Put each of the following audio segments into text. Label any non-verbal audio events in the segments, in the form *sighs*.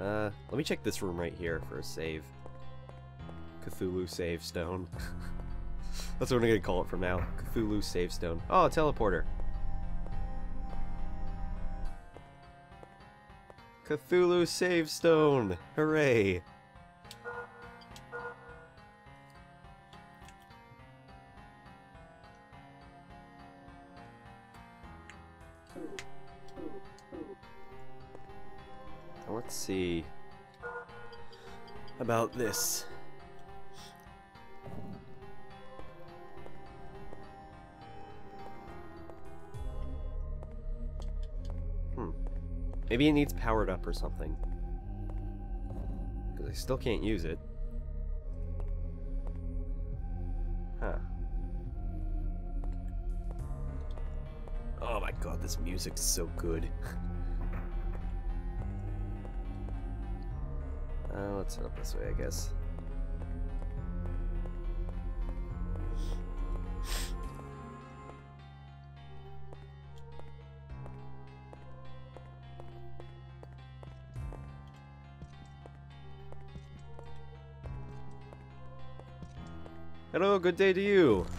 Uh, let me check this room right here for a save. Cthulhu save stone. *laughs* That's what I'm gonna call it from now. Cthulhu save stone. Oh, teleporter. Cthulhu save stone. Hooray. Let's see about this. Hmm. Maybe it needs powered up or something. Because I still can't use it. Huh. Oh my god, this music's so good. *laughs* uh, let's head up this way, I guess. Hello, good day to you. *sighs*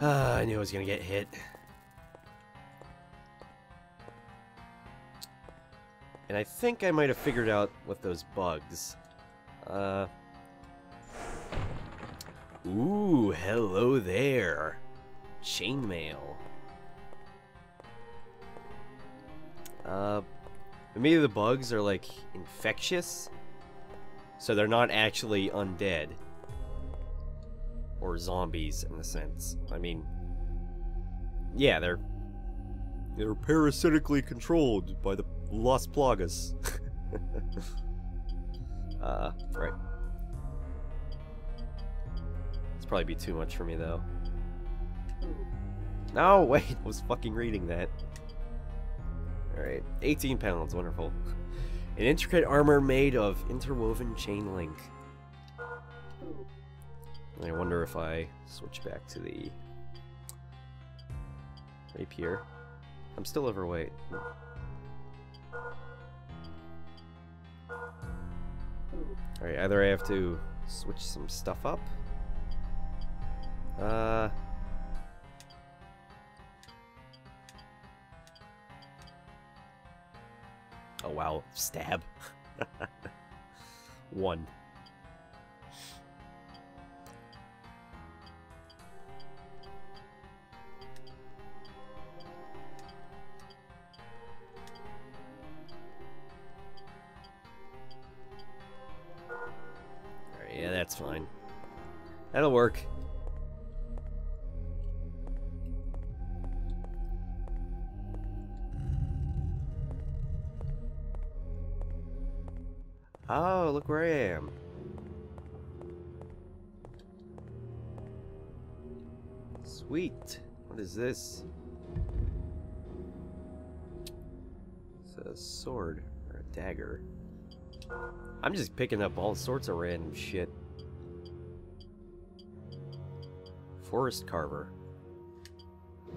Ah, I knew I was gonna get hit. And I think I might have figured out what those bugs. Uh. Ooh, hello there. Chainmail. Uh, maybe the bugs are like infectious, so they're not actually undead or zombies in a sense. I mean, yeah, they're they're parasitically controlled by the Las Plagas. *laughs* uh, right. It's probably be too much for me though. No, wait, I was fucking reading that. Alright, 18 pounds, wonderful. An intricate armor made of interwoven chain link. I wonder if I switch back to the rapier. I'm still overweight. Alright, either I have to switch some stuff up. Uh... Oh wow, stab. *laughs* One. That's fine. That'll work. Oh, look where I am. Sweet. What is this? It's a sword or a dagger. I'm just picking up all sorts of random shit. Forest carver.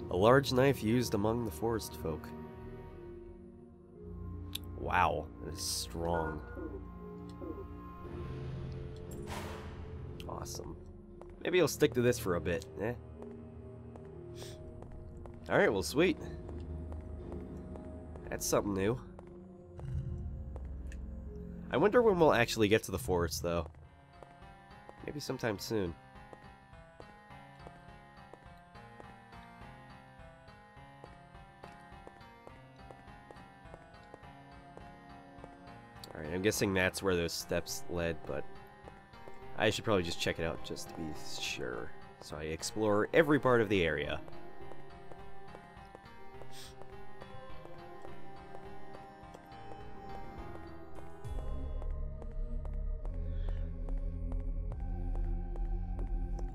A large knife used among the forest folk. Wow, that is strong. Awesome. Maybe I'll stick to this for a bit, eh? Alright, well sweet. That's something new. I wonder when we'll actually get to the forest, though. Maybe sometime soon. I'm guessing that's where those steps led, but I should probably just check it out just to be sure. So I explore every part of the area.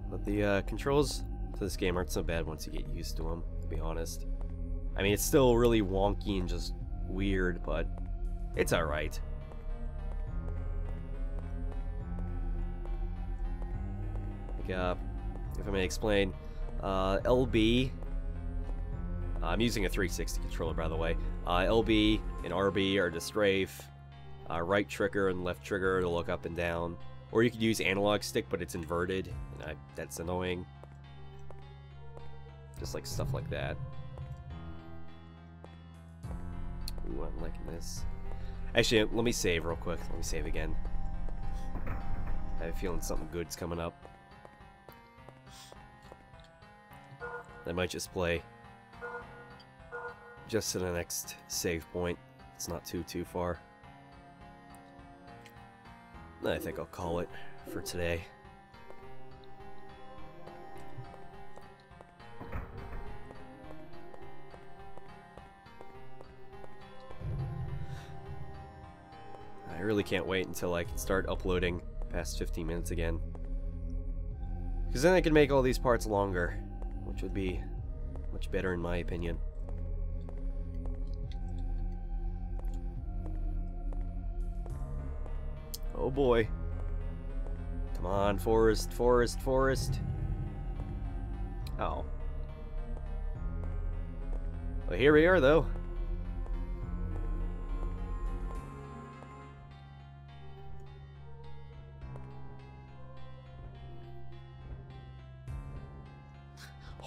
But the uh, controls to this game aren't so bad once you get used to them, to be honest. I mean, it's still really wonky and just weird, but it's alright. Like, uh, if I may explain, Uh, LB. I'm using a 360 controller, by the way. Uh, LB and RB are to strafe. Uh, right trigger and left trigger to look up and down. Or you could use analog stick, but it's inverted. And I, that's annoying. Just like stuff like that. Ooh, I'm liking this. Actually, let me save real quick. Let me save again. I have a feeling something good's coming up. I might just play just to the next save point. It's not too, too far. I think I'll call it for today. I really can't wait until I can start uploading past 15 minutes again. Because then I can make all these parts longer, which would be much better in my opinion. Oh boy. Come on, forest, forest, forest. Oh. Well, here we are, though.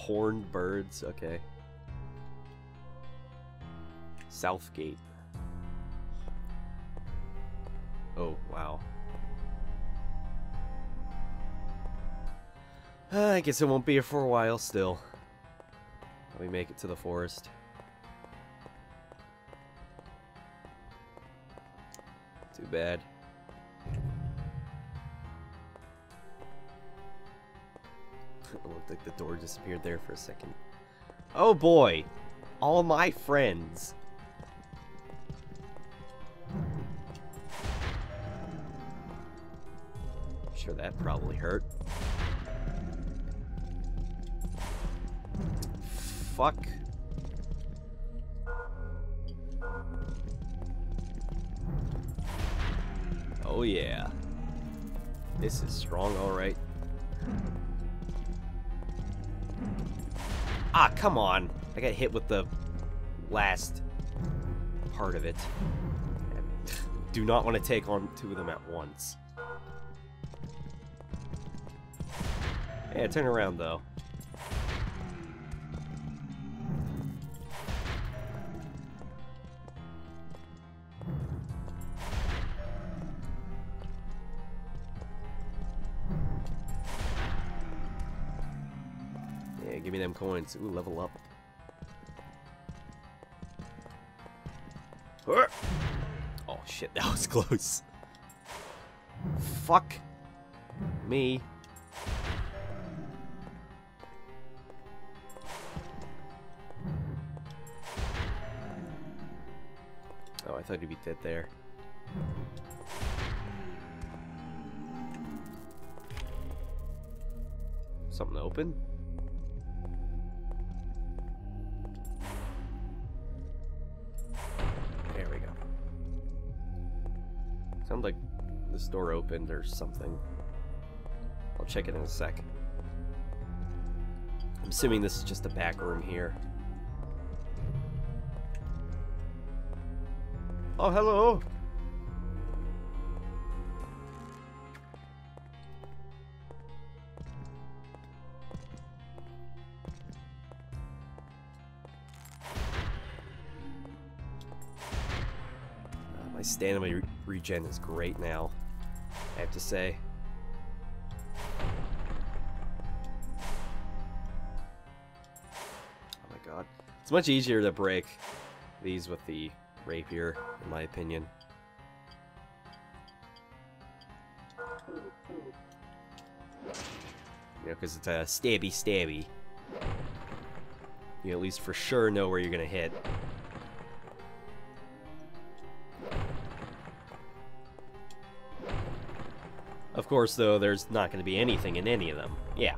Horned birds, okay. Southgate. Oh, wow. Uh, I guess it won't be here for a while still. Let me make it to the forest. Too bad. *laughs* it looked like the door disappeared there for a second. Oh boy! All my friends! Sure that probably hurt. Fuck. Oh yeah. This is strong, alright. Ah, come on. I got hit with the last part of it. Do not want to take on two of them at once. Yeah, turn around though. Me them coins. Ooh, level up. Oh shit, *laughs* that was close. Fuck me. Oh, I thought he'd be dead there. Something open? Sounds like this door opened or something. I'll check it in a sec. I'm assuming this is just a back room here. Oh, hello! Stamina re regen is great now, I have to say. Oh my god. It's much easier to break these with the rapier, in my opinion. You know, because it's a stabby stabby. You at least for sure know where you're gonna hit. Of course, though, there's not going to be anything in any of them. Yeah.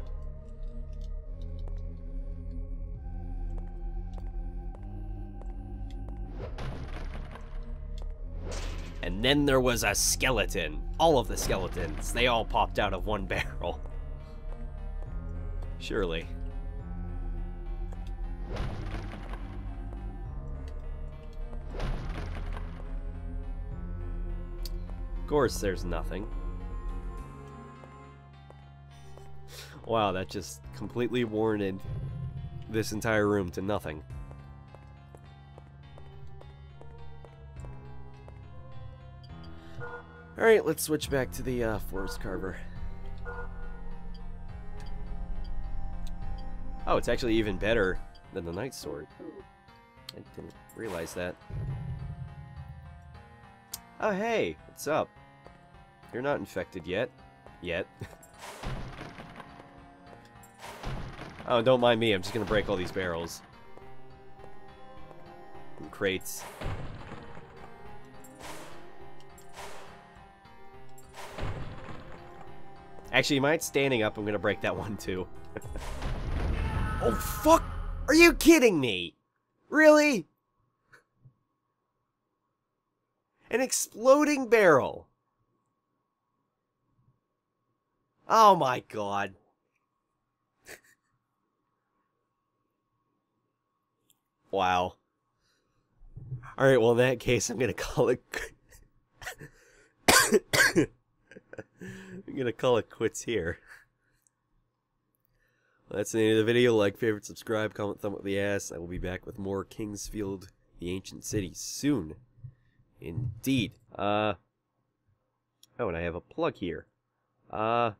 And then there was a skeleton. All of the skeletons. They all popped out of one *laughs* barrel. Surely. Of course, there's nothing. Wow, that just completely warranted this entire room to nothing. Alright, let's switch back to the uh, Forest Carver. Oh, it's actually even better than the Knight Sword. I didn't realize that. Oh, hey, what's up? You're not infected yet. Yet. *laughs* oh, don't mind me, I'm just gonna break all these barrels. And crates. Actually, you mind standing up? I'm gonna break that one too. *laughs* oh, fuck! Are you kidding me? Really? An exploding barrel. Oh my god. Wow. Alright, well in that case I'm gonna call it *coughs* I'm gonna call it quits here. Well, that's the end of the video. Like, favorite, subscribe, comment, thumb up the ass. I will be back with more King's Field, the ancient city, soon. Indeed. Uh. Oh, and I have a plug here. Uh.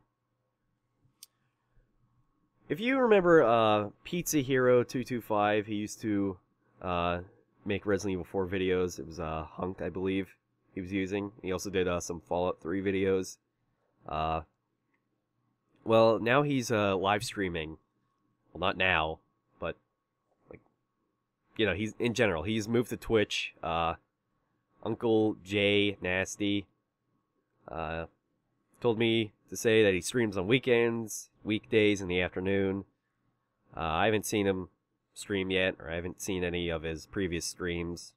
If you remember, uh, Pizza Hero 225, he used to, uh, make Resident Evil 4 videos. It was, uh, Hunk, I believe, he was using. He also did, uh, some Fallout 3 videos. Uh, well, now he's uh, live streaming. Well, not now, but like, you know, he's in general. He's moved to Twitch. Uh, Uncle Jay Nasty uh, told me to say that he streams on weekends, weekdays in the afternoon. Uh, I haven't seen him stream yet, or I haven't seen any of his previous streams.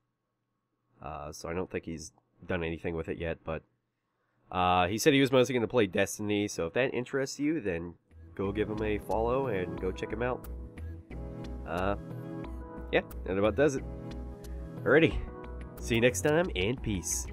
Uh, so I don't think he's done anything with it yet, but uh, he said he was mostly going to play Destiny, so if that interests you, then go give him a follow and go check him out. Uh, yeah, that about does it. Alrighty, see you next time, and peace.